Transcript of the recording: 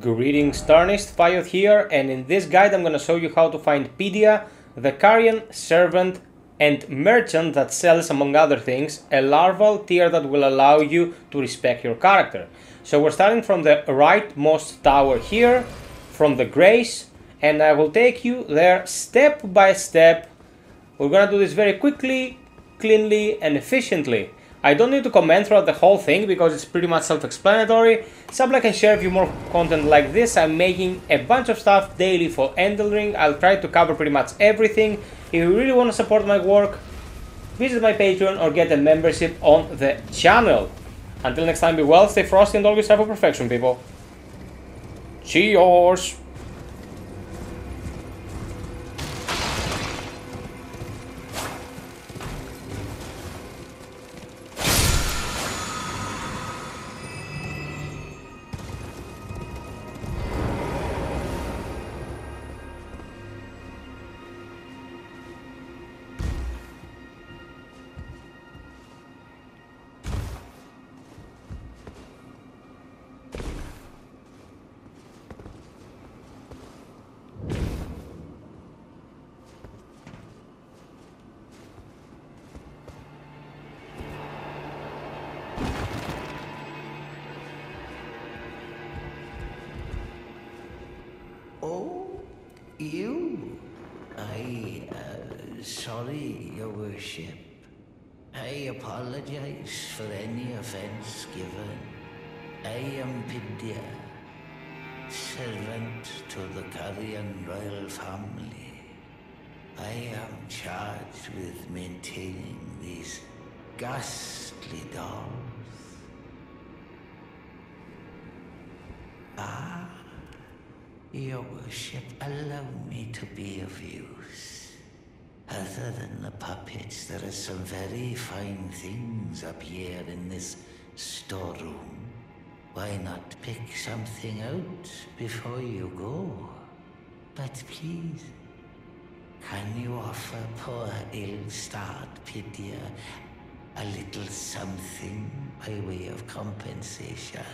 Greetings Tarnished, FiOth here, and in this guide I'm gonna show you how to find Pidia, the Carian, servant, and merchant that sells, among other things, a larval tear that will allow you to respec your character. So we're starting from the rightmost tower here, from the Grace, and I will take you there step by step. We're gonna do this very quickly, cleanly, and efficiently. I don't need to comment throughout the whole thing because it's pretty much self-explanatory. Sub like and share if you more content like this. I'm making a bunch of stuff daily for Elden Ring. I'll try to cover pretty much everything. If you really want to support my work, visit my Patreon or get a membership on the channel. Until next time, be well, stay frosty, and always strive for perfection, people. Cheers! You? I, uh, sorry, Your Worship. I apologize for any offense given. I am Pidia, servant to the Carian royal family. I am charged with maintaining these ghastly dolls. Ah, your worship, allow me to be of use. Other than the puppets, there are some very fine things up here in this storeroom. Why not pick something out before you go? But please, can you offer poor ill-starred Pidia a little something by way of compensation?